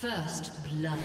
First blood.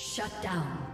Shut down.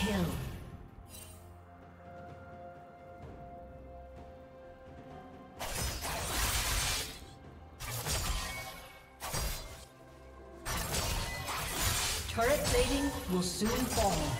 Kill. Turret plating will soon fall.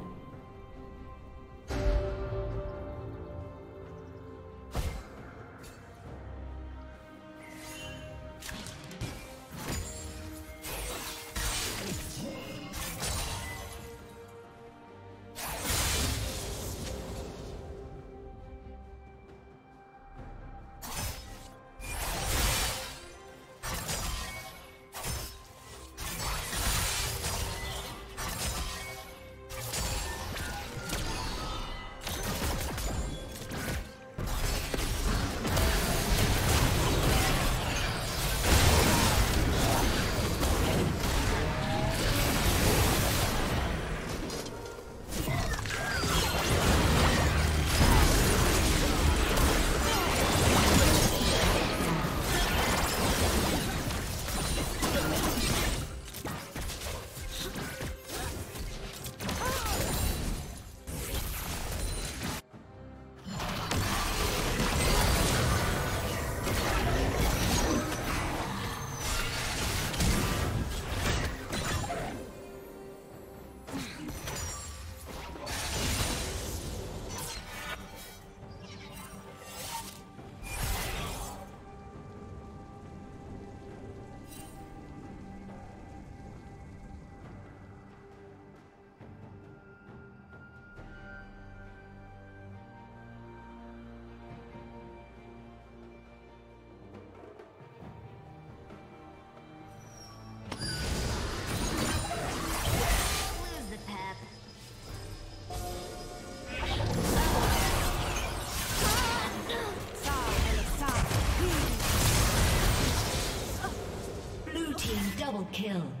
Kill.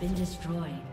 Dominating.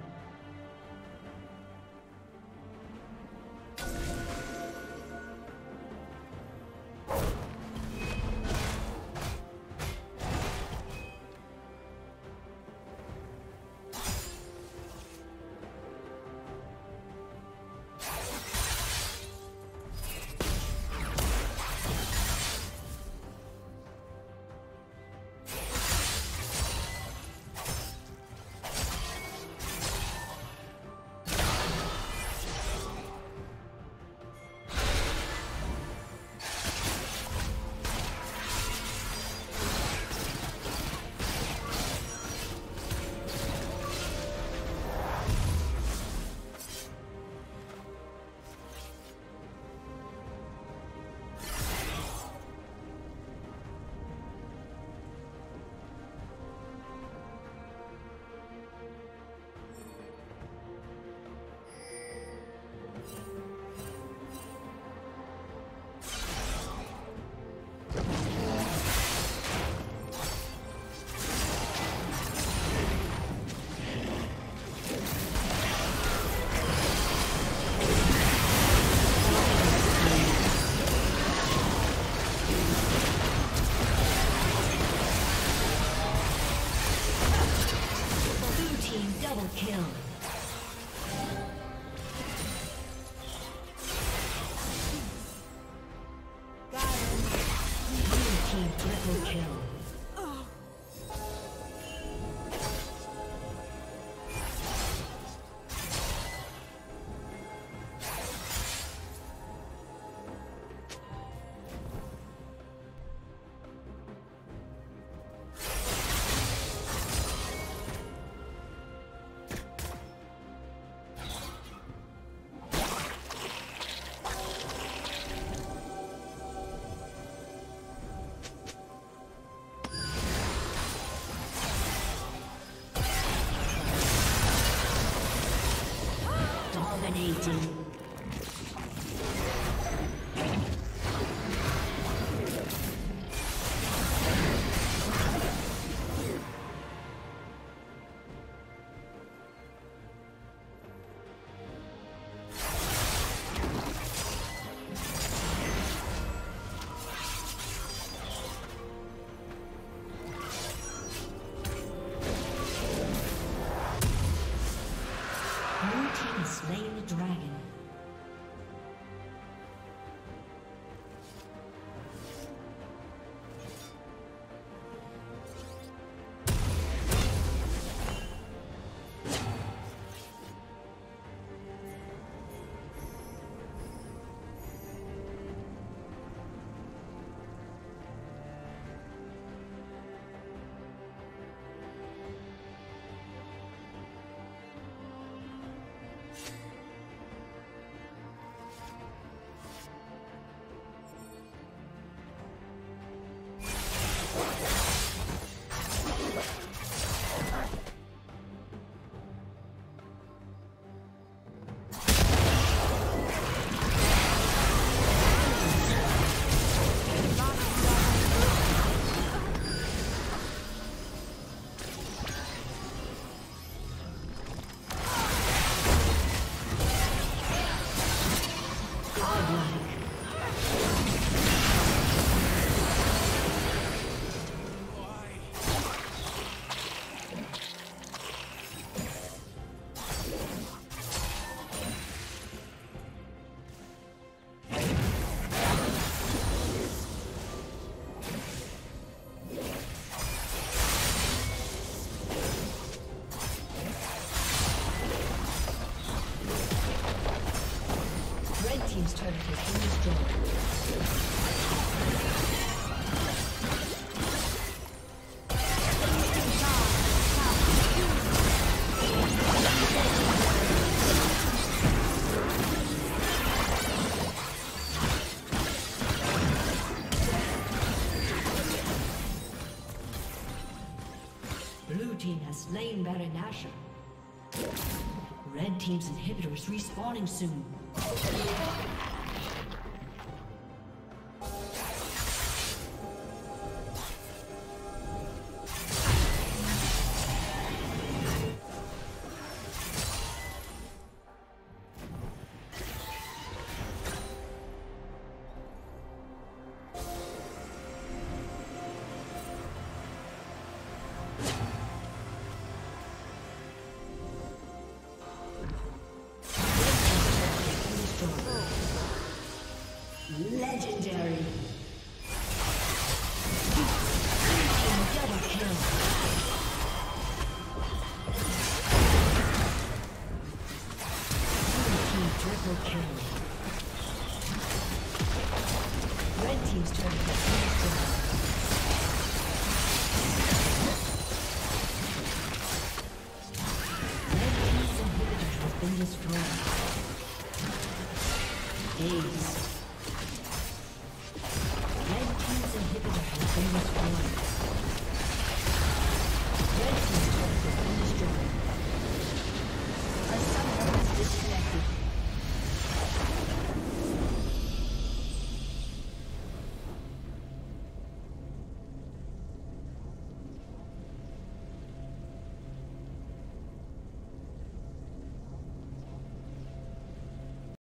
Slain Baron Nashor. Red team's inhibitor is respawning soon.